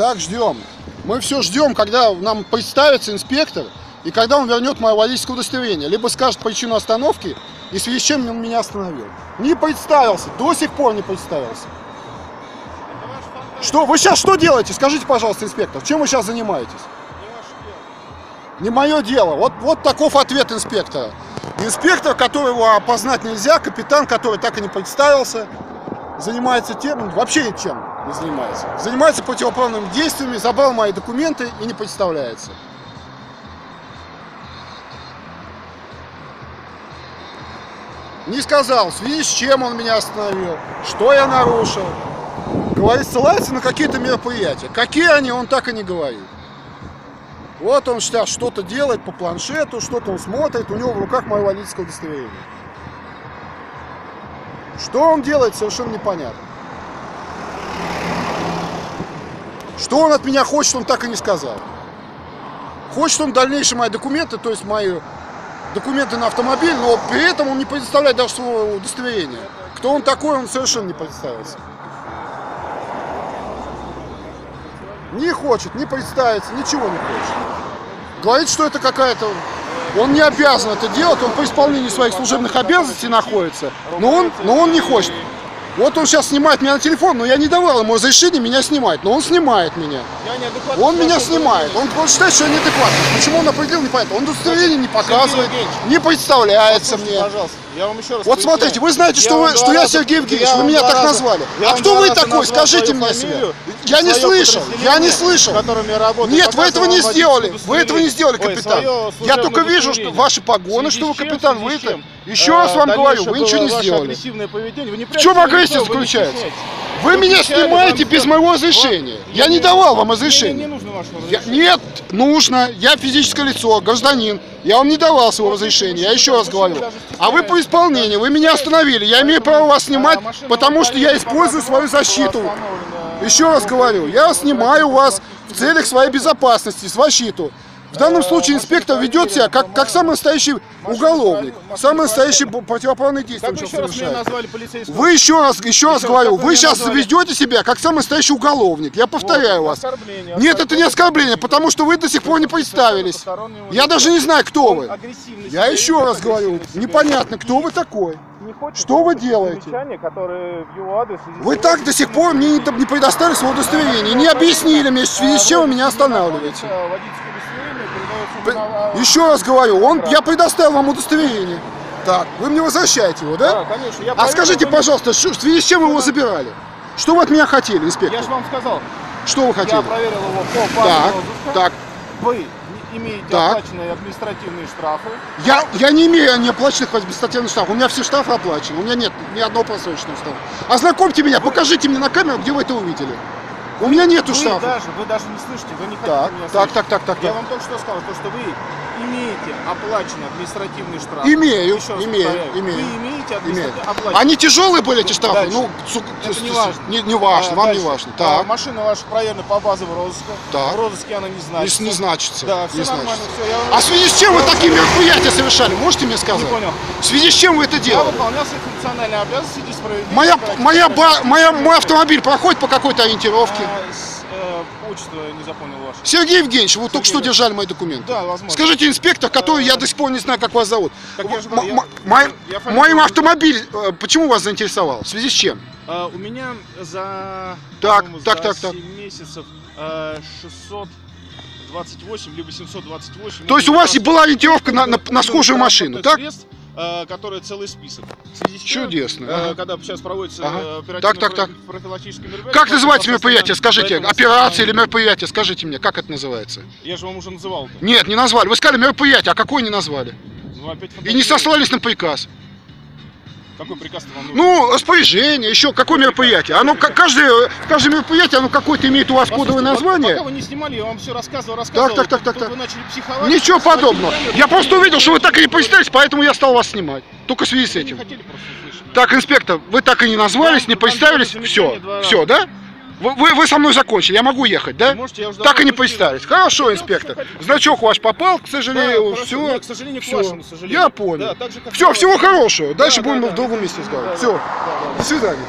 Так, ждем. Мы все ждем, когда нам представится инспектор и когда он вернет мое водительское удостоверение. Либо скажет причину остановки и в связи с чем он меня остановил. Не представился, до сих пор не представился. Что, вы сейчас что делаете? Скажите, пожалуйста, инспектор, чем вы сейчас занимаетесь? Не мое дело. Вот, вот таков ответ инспектора. Инспектор, которого опознать нельзя, капитан, который так и не представился, занимается тем, вообще ничем не занимается. Занимается противоправными действиями, забрал мои документы и не представляется. Не сказал, в связи с чем он меня остановил, что я нарушил. Говорит, ссылается на какие-то мероприятия. Какие они, он так и не говорит. Вот он сейчас что-то делает по планшету, что-то он смотрит, у него в руках мое водительское удостоверение. Что он делает, совершенно непонятно. Что он от меня хочет, он так и не сказал. Хочет он дальнейшие мои документы, то есть мои документы на автомобиль, но при этом он не предоставляет даже своего удостоверения. Кто он такой, он совершенно не представился. Не хочет, не представится, ничего не хочет. Говорит, что это какая-то... Он не обязан это делать, он по исполнению своих служебных обязанностей находится, но он, но он не хочет. Вот он сейчас снимает меня на телефон, но я не давал ему разрешения меня снимать, но он снимает меня. Он меня снимает, он просто считает, что я неадекватный. Почему он определил, непонятно. Он удостоверение не показывает, не представляется мне. Я вам еще раз Вот смотрите, вы знаете, что, Я вы, вам что я Сергей Евгеньевич, я вы меня так назвали. я А кто вы такой? Скажите мне фамилию, Я не слышал, я не слышал. работаю, Нет, вы этого не сделали. Вы этого не сделали, капитан. Я только вижу, что ваши погоны, что вы капитан, вы это. Еще А, раз вам говорю, вы ничего не сделали. Вы В чем агрессия вы заключается? Вы меня снимаете без моего разрешения. Я не давал вам разрешения. нет, нужно. Я физическое лицо, гражданин. Я вам не давал своего разрешения. Я еще раз говорю. А вы по исполнению, вы меня остановили. Я имею право вас снимать, потому что я использую свою защиту. Еще раз говорю, я снимаю вас в целях своей безопасности, защиту. В данном случае инспектор ведет себя как, как самый настоящий уголовник, самый настоящий противоправный действие Как еще раз меня назвали полицейским? Вы еще раз, еще раз говорю, вы сейчас ведете себя как самый настоящий уголовник. Я повторяю вас. Нет, это не оскорбление, потому что вы до сих пор не представились. Я даже не знаю, кто вы. Я еще раз говорю, непонятно, кто вы такой. Не хочет Что вы делаете? которые в его адрес Вы так до сих пор мне не, не предоставили свое удостоверение, не объяснили мне, в связи с чем вы меня останавливаете. Водительское удостоверение передается на- Еще раз говорю, он, я предоставил вам удостоверение. Так, вы мне возвращаете его, Да, да? конечно. Я А проверил, скажите, вы- пожалуйста, что- в связи с чем вы его забирали? Что вы от меня хотели, Я инспектор? же вам сказал, Что вы я хотели? проверил его по Так, розыска. так. Вы имеете Так. оплаченные административные штрафы. Я, я не имею неоплаченных административных штрафов. У меня все штрафы оплачены. У меня нет ни одного просроченного штрафа. Ознакомьте меня, покажите мне на камеру, где вы это увидели. У меня нету Вы штрафа. даже, вы даже не слышите, вы не хотите Так, меня так, слышать. так, так, так, Я так. вам только что сказал, то, что вы имеете оплаченный административный штраф. Имею, Еще раз имею, повторяю, имею. Вы имеете Административный оплаченный. Они тяжелые были, эти штрафы? Дальше. Ну, сука, Это не важно. Не, не важно, А, вам не дальше. важно. А, Так, машина ваша проверена по базовому розыску. Так. В розыске она не не, значится. с- не значится. Да, все не нормально, значится. все. Я А в связи с чем вы такие мероприятия совершали? Можете мне сказать? Не понял. В связи с чем вы это Я делали? выполнял свои функциональные обязанности и справедливо. Моя, моя, ба- моя, мой автомобиль проходит по какой-то ориентировке. А, отчество не запомнил ваше. Сергей Евгеньевич, вы только что Сергей держали мои документы. Да, возможно. Скажите, инспектор, который я до сих пор не знаю, как вас зовут. Так я же М- говорю, я- м- моим- я автомобиль э, почему вас заинтересовал? В связи с чем? А, у меня за, Так, так, за так, так. 7 месяцев э, 628, либо 728. То есть у вас и была ориентировка на, на, на схожую машину, так? Средств, которые целый список. Чудесно. э, ага. Когда сейчас проводится Ага. э, Так, так, так. профилактическое мероприятие. Как называется мероприятие? Скажите, операция или мероприятие? Скажите мне, как это называется? Я же вам уже называл. -то. Нет, не назвали. Вы сказали мероприятие, а какое не назвали? Ну, И не сослались на приказ. Какой приказ вам нужен? Ну, распоряжение, еще какое мероприятие? Оно ка- каждое, каждое мероприятие, оно какое-то имеет у вас кодовое Послушайте, вот название. Пока вы не снимали, я вам все рассказывал, рассказывал. так, так, так, Тут так. Вы начали психовать. Ничего подобного. Я просто увидел, что вы так и не представились, поэтому я стал вас снимать. Только в связи с не этим. Так, инспектор, вы так и не назвались, не Вам- вам представились. Все, все, да? Вы, вы, вы со мной закончили, я могу ехать, да? Можете, я уже Так и не представились. Хорошо, Да, инспектор. Значок ваш попал, к Да, сожалению, хорошо. все. Нет, к сожалению, к Все. вашему сожалению. Я понял. Да, так же, как Все, всего хорошего. Дальше Да, будем да, в да. другом месте Да, разговаривать. да, Все. да, да, да. До свидания.